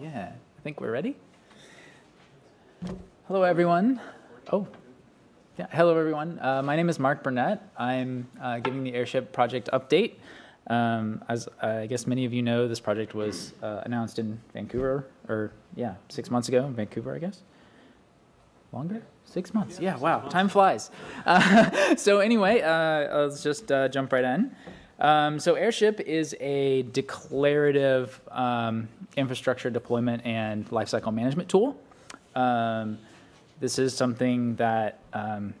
Yeah, I think we're ready. Hello, everyone. Oh, yeah. Hello, everyone. Uh, my name is Mark Burnett. I'm uh, giving the Airship project update. Um, as I guess many of you know, this project was uh, announced in Vancouver, or yeah, six months ago in Vancouver, I guess. Longer? Six months. Yeah, wow, time flies. Uh, so anyway, uh, let's just uh, jump right in. Um, so Airship is a declarative um, infrastructure deployment and lifecycle management tool. Um, this is something that um,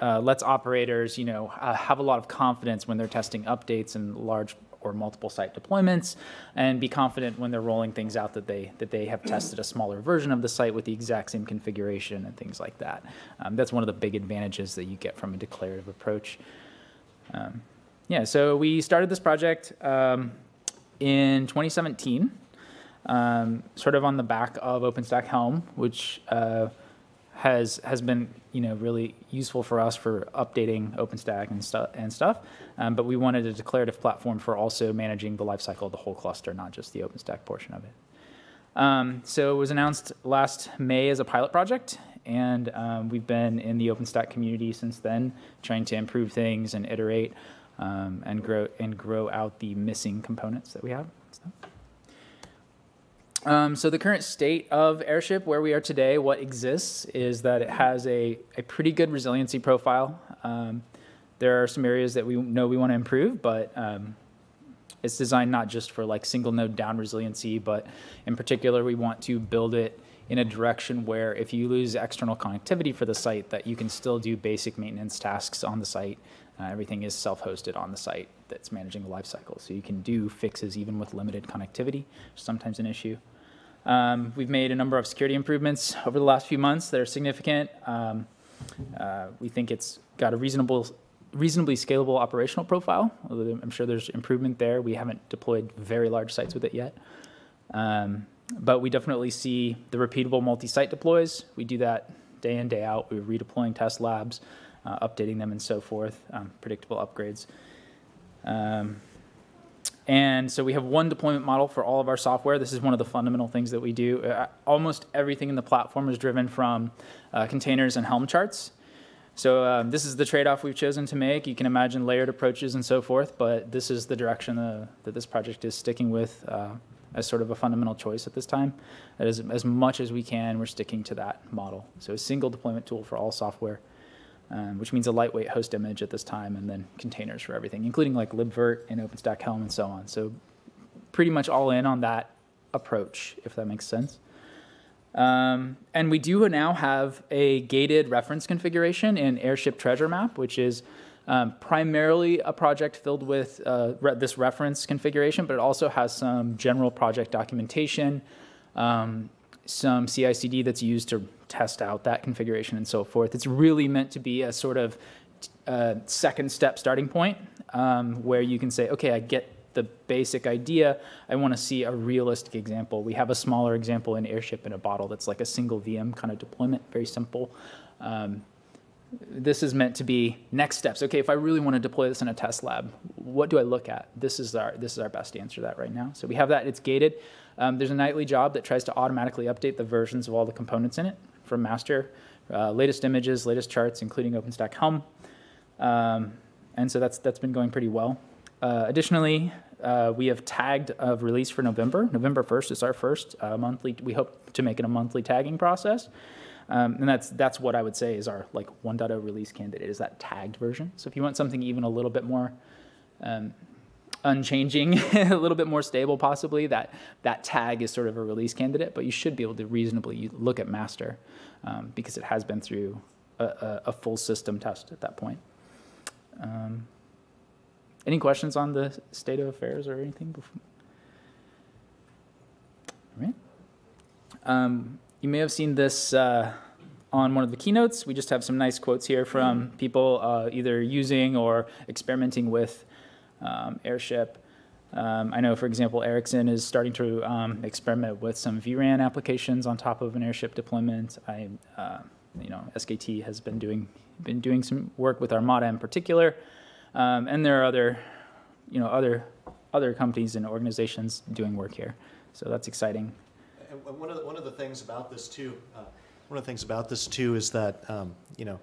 uh, lets operators, you know, uh, have a lot of confidence when they're testing updates and large or multiple site deployments, and be confident when they're rolling things out that they that they have tested a smaller version of the site with the exact same configuration and things like that. Um, that's one of the big advantages that you get from a declarative approach. Um, yeah, so we started this project um, in 2017, um, sort of on the back of OpenStack Helm, which uh, has has been you know really useful for us for updating OpenStack and stuff and stuff. Um, but we wanted a declarative platform for also managing the lifecycle of the whole cluster, not just the OpenStack portion of it. Um, so it was announced last May as a pilot project, and um, we've been in the OpenStack community since then, trying to improve things and iterate um, and grow and grow out the missing components that we have. Um, so the current state of Airship, where we are today, what exists is that it has a, a pretty good resiliency profile. Um, there are some areas that we know we want to improve, but um, it's designed not just for like single node down resiliency, but in particular, we want to build it in a direction where if you lose external connectivity for the site, that you can still do basic maintenance tasks on the site. Uh, everything is self-hosted on the site that's managing the lifecycle. So you can do fixes even with limited connectivity, sometimes an issue. Um, we've made a number of security improvements over the last few months that are significant. Um, uh, we think it's got a reasonable, reasonably scalable operational profile. I'm sure there's improvement there. We haven't deployed very large sites with it yet. Um, but we definitely see the repeatable multi-site deploys. We do that day in, day out. We're redeploying test labs, uh, updating them and so forth, um, predictable upgrades. Um, and so we have one deployment model for all of our software. This is one of the fundamental things that we do. Uh, almost everything in the platform is driven from uh, containers and Helm charts. So um, this is the trade-off we've chosen to make. You can imagine layered approaches and so forth, but this is the direction uh, that this project is sticking with uh, as sort of a fundamental choice at this time. As, as much as we can, we're sticking to that model. So a single deployment tool for all software um, which means a lightweight host image at this time, and then containers for everything, including like libvirt and OpenStack Helm and so on. So pretty much all in on that approach, if that makes sense. Um, and we do now have a gated reference configuration in Airship Treasure Map, which is um, primarily a project filled with uh, re this reference configuration, but it also has some general project documentation, um, some CI/CD that's used to test out that configuration and so forth. It's really meant to be a sort of uh, second step starting point um, where you can say, okay, I get the basic idea. I want to see a realistic example. We have a smaller example in Airship in a bottle that's like a single VM kind of deployment, very simple. Um, this is meant to be next steps. Okay, if I really want to deploy this in a test lab, what do I look at? This is our this is our best answer to that right now. So we have that. It's gated. Um, there's a nightly job that tries to automatically update the versions of all the components in it from master, uh, latest images, latest charts, including OpenStack Helm. Um, and so that's, that's been going pretty well. Uh, additionally, uh, we have tagged a release for November. November 1st is our first uh, monthly, we hope to make it a monthly tagging process. Um, and that's, that's what I would say is our like 1.0 release candidate is that tagged version. So if you want something even a little bit more um, unchanging, a little bit more stable possibly, that, that tag is sort of a release candidate, but you should be able to reasonably look at master um, because it has been through a, a, a, full system test at that point. Um, any questions on the state of affairs or anything? Before? All right. Um, you may have seen this uh, on one of the keynotes. We just have some nice quotes here from people uh, either using or experimenting with um, airship. Um, I know, for example, Ericsson is starting to um, experiment with some vRAN applications on top of an airship deployment. I, uh, you know, SKT has been doing been doing some work with Armada in particular, um, and there are other, you know, other other companies and organizations doing work here. So that's exciting. And one of the, one of the things about this too, uh, one of the things about this too is that um, you know,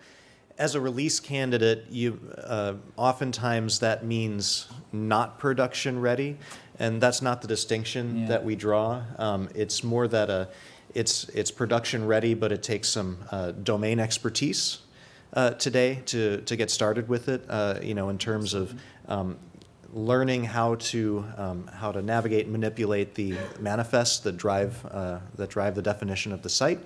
as a release candidate, you uh, oftentimes that means not production ready, and that's not the distinction Yeah. that we draw. Um, it's more that a, it's it's production ready, but it takes some uh, domain expertise uh, today to to get started with it. Uh, you know, in terms of um, learning how to um, how to navigate and manipulate the manifests that drive uh, that drive the definition of the site.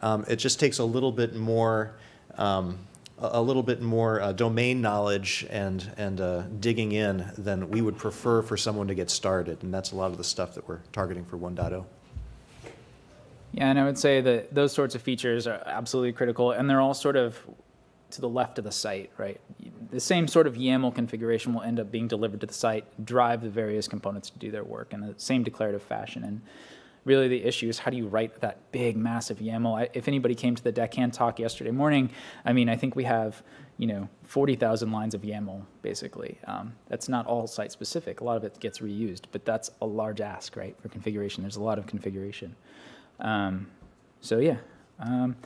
Um, it just takes a little bit more um, a little bit more uh, domain knowledge and and uh, digging in than we would prefer for someone to get started, and that's a lot of the stuff that we're targeting for oh. 1.0. Yeah, and I would say that those sorts of features are absolutely critical, and they're all sort of to the left of the site, right? The same sort of YAML configuration will end up being delivered to the site, drive the various components to do their work in the same declarative fashion. And really, the issue is how do you write that big, massive YAML? I, if anybody came to the deckhand talk yesterday morning, I mean, I think we have you know 40,000 lines of YAML basically. Um, that's not all site specific. A lot of it gets reused, but that's a large ask, right, for configuration. There's a lot of configuration. Um, so yeah. Um,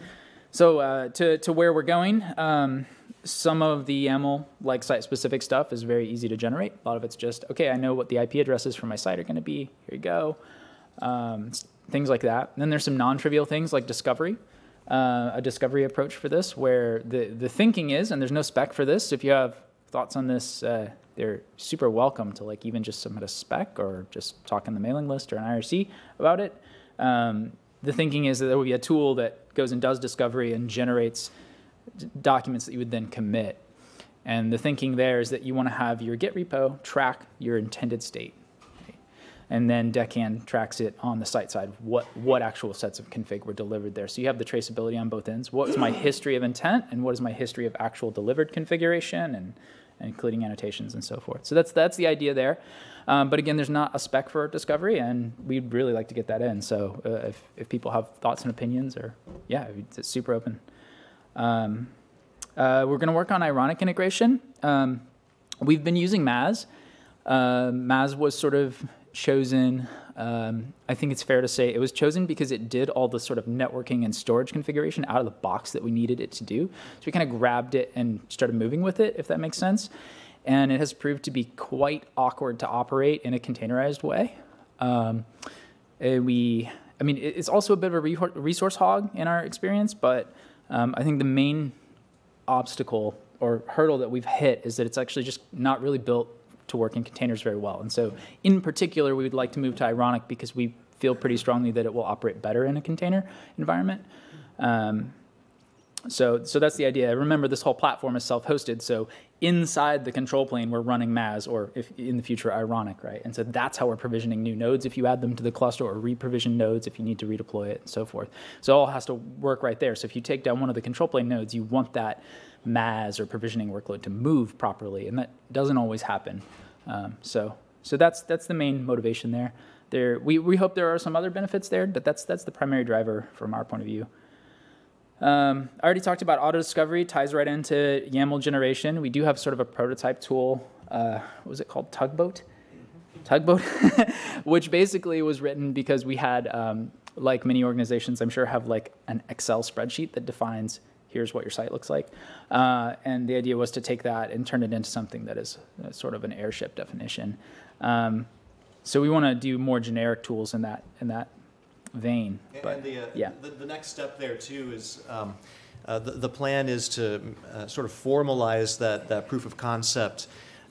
so uh, to, to where we're going, um, some of the YAML, like site-specific stuff, is very easy to generate. A lot of it's just, okay, I know what the IP addresses for my site are going to be. Here you go. Um, things like that. And then there's some non-trivial things like discovery, uh, a discovery approach for this, where the, the thinking is, and there's no spec for this. If you have thoughts on this, uh, they're super welcome to like even just submit a spec or just talk in the mailing list or an IRC about it. Um, the thinking is that there will be a tool that goes and does discovery and generates documents that you would then commit. And the thinking there is that you want to have your Git repo track your intended state. And then Deckhand tracks it on the site side, what, what actual sets of config were delivered there. So you have the traceability on both ends. What is my history of intent and what is my history of actual delivered configuration and, and including annotations and so forth. So that's, that's the idea there. Um, but again, there's not a spec for discovery, and we'd really like to get that in. So uh, if, if people have thoughts and opinions, or yeah, it's super open. Um, uh, we're going to work on ironic integration. Um, we've been using MAAS. Uh, MAAS was sort of chosen. Um, I think it's fair to say it was chosen because it did all the sort of networking and storage configuration out of the box that we needed it to do. So we kind of grabbed it and started moving with it, if that makes sense. And it has proved to be quite awkward to operate in a containerized way. Um, we, I mean, it's also a bit of a resource hog in our experience, but um, I think the main obstacle or hurdle that we've hit is that it's actually just not really built to work in containers very well. And so, in particular, we would like to move to Ironic because we feel pretty strongly that it will operate better in a container environment. Um, so, so that's the idea. Remember, this whole platform is self-hosted. So inside the control plane, we're running MAAS, or if in the future, Ironic, right? And so that's how we're provisioning new nodes if you add them to the cluster, or re-provision nodes if you need to redeploy it, and so forth. So all has to work right there. So if you take down one of the control plane nodes, you want that MAAS or provisioning workload to move properly, and that doesn't always happen. Um, so, so that's that's the main motivation there. There, we, we hope there are some other benefits there, but that's that's the primary driver from our point of view. Um, I already talked about auto discovery, ties right into YAML generation. We do have sort of a prototype tool. Uh, what was it called? Tugboat? Tugboat? Which basically was written because we had, um, like many organizations, I'm sure, have like an Excel spreadsheet that defines here's what your site looks like. Uh, and the idea was to take that and turn it into something that is uh, sort of an airship definition. Um, so we want to do more generic tools in that in that vein. But and the, uh, yeah. the, the next step there too is um, uh, the, the plan is to uh, sort of formalize that, that proof of concept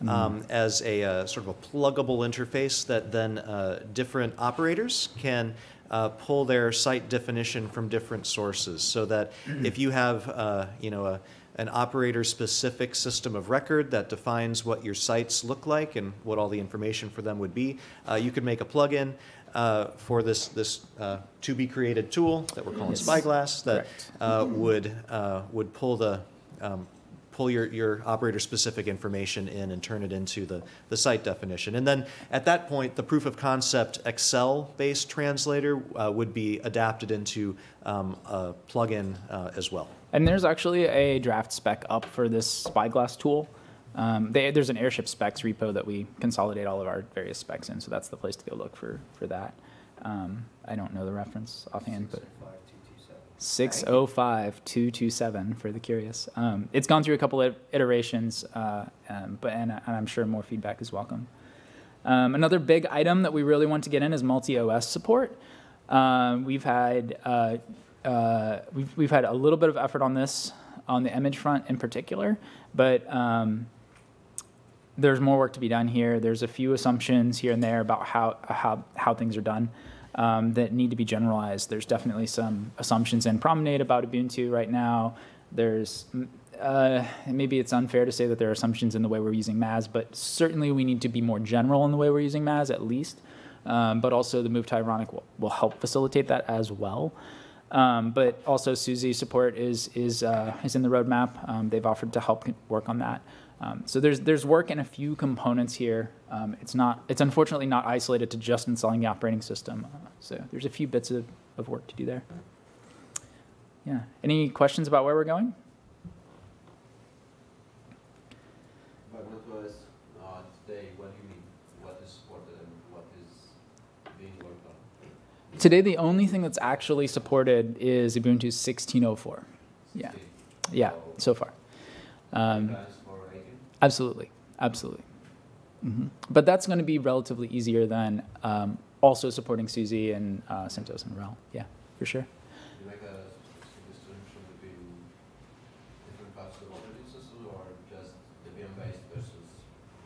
um, as a uh, sort of a pluggable interface that then uh, different operators can uh, pull their site definition from different sources so that if you have uh, you know a, an operator specific system of record that defines what your sites look like and what all the information for them would be uh, you could make a plugin uh, for this this uh, to be created tool that we're calling Yes. Spyglass that uh, would uh, would pull the um, pull your, your operator specific information in and turn it into the, the site definition. And then at that point, the proof of concept Excel based translator uh, would be adapted into um, a plugin uh, as well. And there's actually a draft spec up for this Spyglass tool. Um, they, there's an airship specs repo that we consolidate all of our various specs in, so that's the place to go look for, for that. Um, I don't know the reference offhand, but 605227 for the curious. Um, it's gone through a couple of iterations, uh, um, but and, and I'm sure more feedback is welcome. Um, another big item that we really want to get in is multi-OS support. Um, we've had uh, uh, we've, we've had a little bit of effort on this on the image front in particular, but um, there's more work to be done here. There's a few assumptions here and there about how how how things are done um, that need to be generalized. There's definitely some assumptions in Promenade about Ubuntu right now. There's uh, maybe it's unfair to say that there are assumptions in the way we're using MAAS, but certainly we need to be more general in the way we're using MAAS at least. Um, but also the move to Ironic will, will help facilitate that as well. Um, but also SUSE support is is uh, is in the roadmap. Um, they've offered to help work on that. Um, so there's there's work in a few components here. Um, it's not it's unfortunately not isolated to just installing the operating system. Uh, so there's a few bits of, of work to do there. Yeah. Any questions about where we're going? But what was uh, today? What do you mean? What is supported and what is being worked on? Today, the only thing that's actually supported is Ubuntu 16.04. Yeah. 16. Yeah, So, so far. Um, plans for 18? Absolutely, absolutely. hmm But that's going to be relatively easier than um, also supporting SUSE and uh, CentOS and RHEL. Yeah, for sure. Do you make a specific distinction between different types of operating systems or just Debian based versus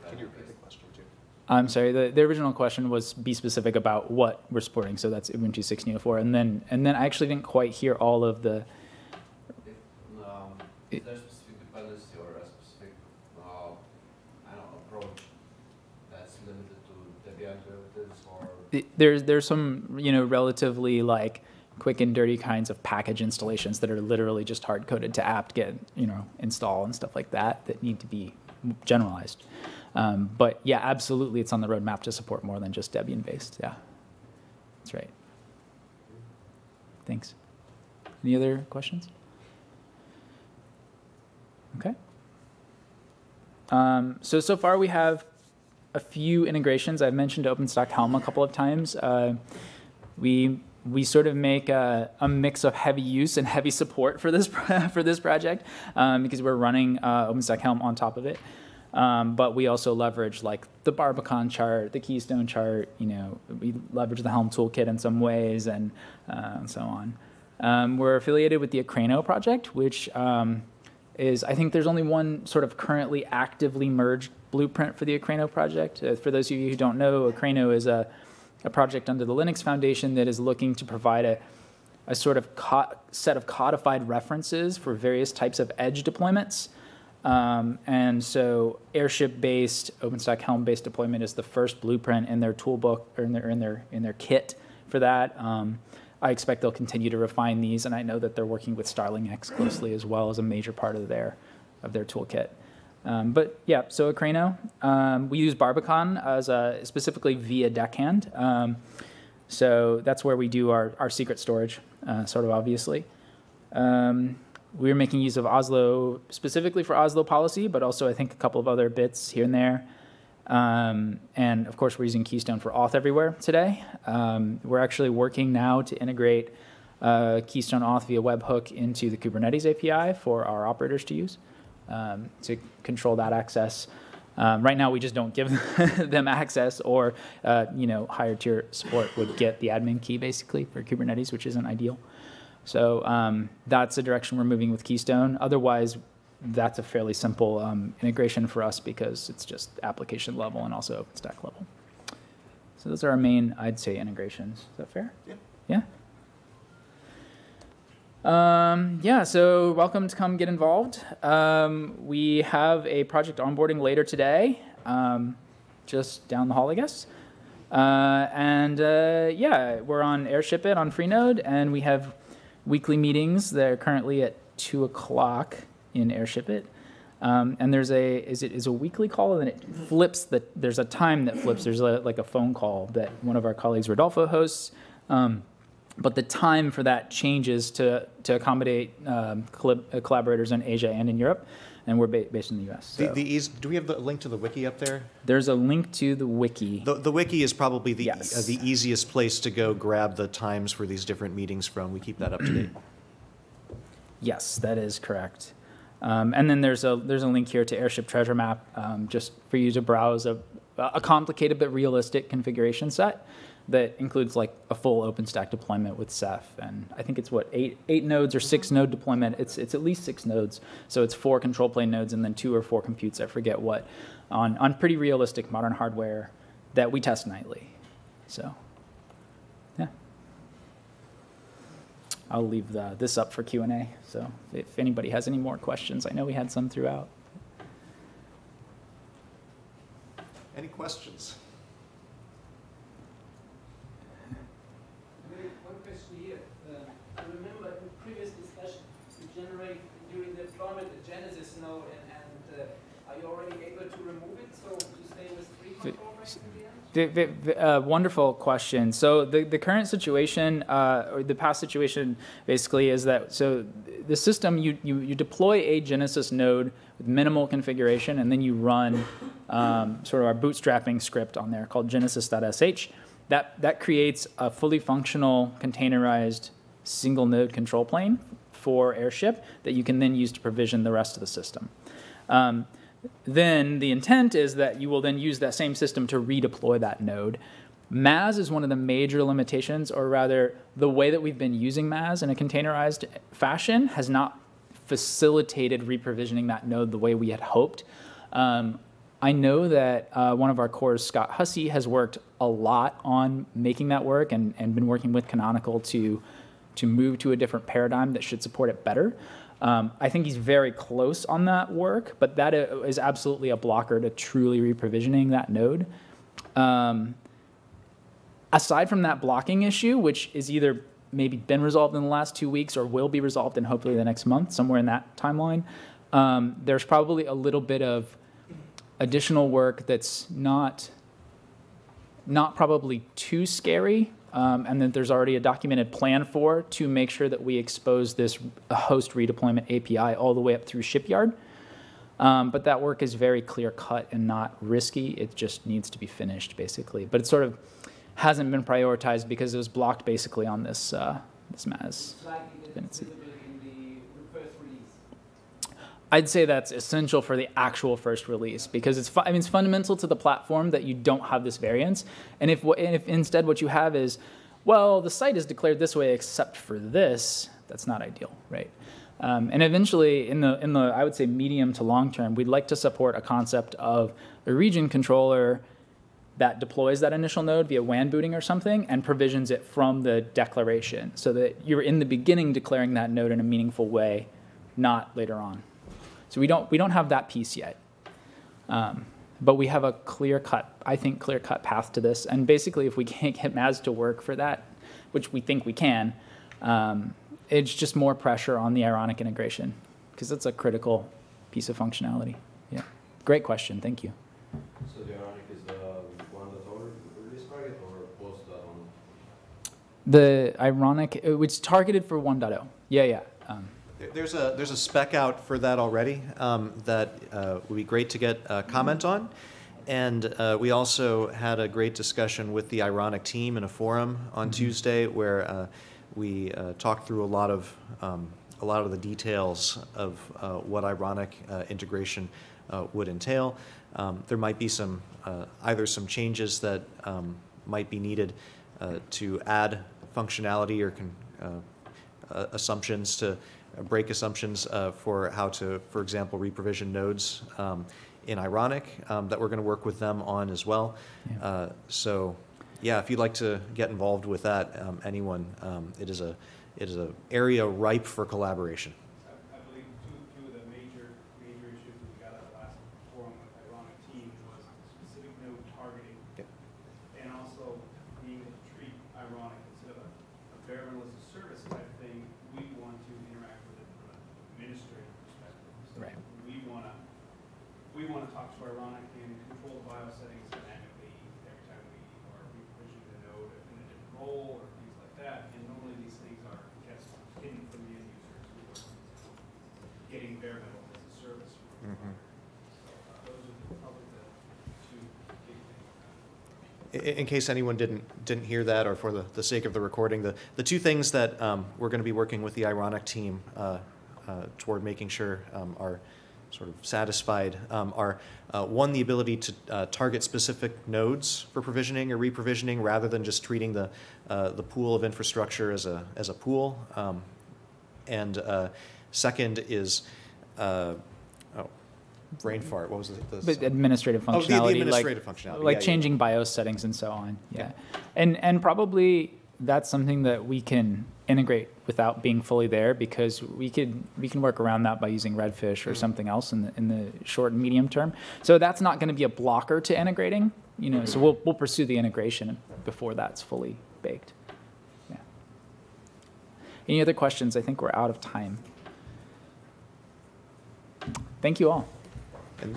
Can you repeat the question too? I'm sorry. The, the original question was be specific about what we're supporting. So that's Ubuntu 16.04, and then and then I actually didn't quite hear all of the. If, um, It- is there a specific dependency or a specific, uh, I don't know, approach that's limited to Debian derivatives There's there's some you know relatively like quick and dirty kinds of package installations that are literally just hard coded to apt get you know install and stuff like that that need to be generalized. Um, but yeah, absolutely, it's on the roadmap to support more than just Debian based. Yeah, that's right. Thanks. Any other questions? Okay. Um, so so far we have a few integrations. I've mentioned OpenStack Helm a couple of times. Uh, we we sort of make a, a, mix of heavy use and heavy support for this for this project um, because we're running uh, OpenStack Helm on top of it. Um, but we also leverage like the Barbican chart, the Keystone chart. You know, we leverage the Helm toolkit in some ways, and, uh, and so on. Um, we're affiliated with the Akraino project, which um, is I think there's only one sort of currently actively merged blueprint for the Akraino project. Uh, for those of you who don't know, Akraino is a, a project under the Linux Foundation that is looking to provide a, a sort of set of codified references for various types of edge deployments. Um, and so airship-based, OpenStack Helm-based deployment is the first blueprint in their toolbook or in their in their in their kit for that. Um, I expect they'll continue to refine these, and I know that they're working with StarlingX closely as well as a major part of their of their toolkit. Um, but yeah, so Akraino, um, we use Barbican as a, specifically via Deckhand. Um, so that's where we do our, our secret storage, uh, sort of obviously. Um, we're making use of Oslo specifically for Oslo policy, but also I think a couple of other bits here and there. Um, and of course, we're using Keystone for auth everywhere today. Um, we're actually working now to integrate uh, Keystone auth via webhook into the Kubernetes API for our operators to use um, to control that access. Um, right now, we just don't give them access, or uh, you know, higher tier support would get the admin key basically for Kubernetes, which isn't ideal. So um, that's the direction we're moving with Keystone. Otherwise, that's a fairly simple um, integration for us because it's just application level and also OpenStack level. So those are our main, I'd say, integrations. Is that fair? Yeah. Yeah. Um, yeah, so welcome to come get involved. Um, we have a project onboarding later today, um, just down the hall, I guess. Uh, and uh, yeah, we're on Airship It on Freenode, and we have weekly meetings. They're currently at 2 o'clock in Airship It. Um, and there's a is it is a weekly call and then it flips the there's a time that flips there's a, like a phone call that one of our colleagues Rodolfo hosts um, but the time for that changes to to accommodate um, collab- collaborators in Asia and in Europe and we're ba- based in the U.S. So the eas- do we have the link to the wiki up there? there's a link to the wiki. The, the wiki is probably the, Yes. uh, the easiest place to go grab the times for these different meetings from. We keep that up to date. Yes, that is correct. Um, and then there's a there's a link here to Airship Treasure Map, um, just for you to browse a, a complicated but realistic configuration set that includes like a full OpenStack deployment with Ceph, and I think it's what eight eight nodes or six node deployment. It's it's at least six nodes, so it's four control plane nodes and then two or four computes. I forget what, on on pretty realistic modern hardware that we test nightly. So, I'll leave the, this up for Q and A. So if anybody has any more questions, I know we had some throughout. Any questions? One question here. Uh, I remember in previous discussion, you generate during the deployment a Genesis node, and, and uh, are you already able to remove it, so you stay with three control planes in the end? Uh, wonderful question. So the, the current situation, uh, or the past situation, basically is that so the system you, you you deploy a Genesis node with minimal configuration, and then you run um, sort of our bootstrapping script on there called Genesis.sh. That that creates a fully functional containerized single node control plane for Airship that you can then use to provision the rest of the system. Um, then the intent is that you will then use that same system to redeploy that node. MAAS is one of the major limitations, or rather, the way that we've been using MAAS in a containerized fashion has not facilitated reprovisioning that node the way we had hoped. Um, I know that uh, one of our cores, Scott Hussey, has worked a lot on making that work and, and been working with Canonical to, to move to a different paradigm that should support it better. Um, I think he's very close on that work, but that is absolutely a blocker to truly reprovisioning that node. Um, aside from that blocking issue, which is either maybe been resolved in the last two weeks or will be resolved in hopefully the next month, somewhere in that timeline, um, there's probably a little bit of additional work that's not not probably too scary, um, and that there's already a documented plan for to make sure that we expose this host redeployment API all the way up through Shipyard. Um, but that work is very clear cut and not risky. It just needs to be finished, basically. But it sort of hasn't been prioritized because it was blocked basically on this uh, this MAAS. Dependency. visible in the first release. I'd say that's essential for the actual first release because it's I mean it's fundamental to the platform that you don't have this variance. And if and if instead what you have is, well, the site is declared this way except for this, that's not ideal, right? Um, and eventually, in the in the I would say medium to long term, we'd like to support a concept of a region controller that deploys that initial node via WAN booting or something and provisions it from the declaration so that you're in the beginning declaring that node in a meaningful way, not later on. So we don't we don't have that piece yet, um, but we have a clear cut, I think, clear cut path to this. And basically, if we can't get MAAS to work for that, which we think we can, um, it's just more pressure on the Ironic integration because it's a critical piece of functionality. Yeah, great question. Thank you. So the Ironic is the one that already release target or post that on? The Ironic, uh, which targeted for 1.0. Yeah, yeah. Um, There's a, there's a spec out for that already um, that uh, would be great to get a comment on. And uh, we also had a great discussion with the Ironic team in a forum on Tuesday where uh, we uh, talked through a lot of, um, a lot of the details of uh, what Ironic uh, integration uh, would entail. Um, There might be some, uh, either some changes that um, might be needed uh, to add functionality or uh, uh, assumptions to uh, break assumptions uh, for how to, for example, reprovision nodes um, in Ironic um, that we're going to work with them on as well. Yeah. Uh, so, yeah, if you'd like to get involved with that, um, anyone, um, it is a it is a area ripe for collaboration. I I believe two, two of the major, major issues that we got at the last forum with Ironic team was specific node targeting. Yep. And also being able to treat Ironic instead of a, a bare metal as a service type thing, we want to interact with it from an administrative perspective. So Right. We wanna, we wanna talk to Ironic and control the BIOS settings dynamically every time we are reprovisioning the node in a different role or things like that. And normally these things are kept hidden from the end users who are getting bare metal as a service. from Those are the- probably the two big things. I- In case anyone didn't, didn't hear that, or for the, the sake of the recording, the, the two things that um, we're going to be working with the Ironic team uh, uh, toward making sure um, are sort of satisfied um, are, uh, one, the ability to uh, target specific nodes for provisioning or reprovisioning, rather than just treating the, uh, the pool of infrastructure as a, as a pool. Um, And uh, second is, uh, oh, brain fart, what was the? the But administrative Oh, functionality, the- the like- administrative functionality, like yeah, yeah. changing BIOS settings and so on. Yeah, and and probably that's something that we can integrate without being fully there because we could we can work around that by using Redfish or Mm-hmm. something else in the in the short and medium term. So that's not going to be a blocker to integrating. You know, so we'll we'll pursue the integration before that's fully baked. Yeah. Any other questions? I think we're out of time. Thank you all. And